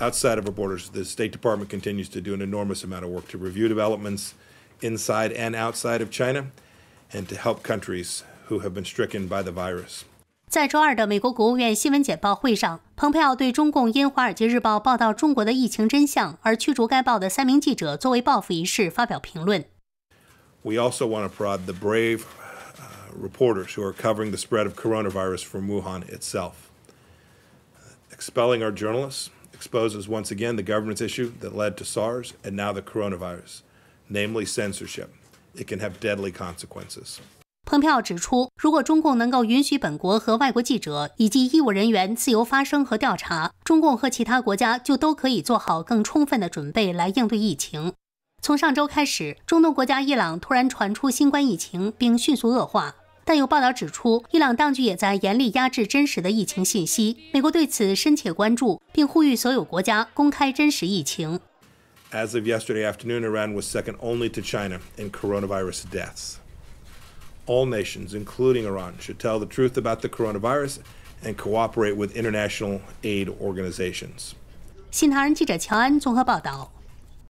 outside of our borders, the State Department continues to do an enormous amount of work to review developments inside and outside of China and to help countries who have been stricken by the virus. 在周二的美国国务院新闻简报会上，蓬佩奥对中共因《华尔街日报》报道中国的疫情真相而驱逐该报的三名记者作为报复一事发表评论。We also want to prod the brave reporters who are covering the spread of coronavirus from Wuhan itself. Expelling our journalists exposes once again the government's issue that led to SARS and now the coronavirus, namely censorship. It can have deadly consequences. 蓬佩奥指出，如果中共能够允许本国和外国记者以及医务人员自由发声和调查，中共和其他国家就都可以做好更充分的准备来应对疫情。从上周开始，中东国家伊朗突然传出新冠疫情，并迅速恶化。但有报道指出，伊朗当局也在严厉压制真实的疫情信息。美国对此深切关注，并呼吁所有国家公开真实疫情。As of yesterday afternoon, Iran was second only to China in coronavirus deaths. All nations, including Iran, should tell the truth about the coronavirus and cooperate with international aid organizations. 新唐人记者乔安综合报道。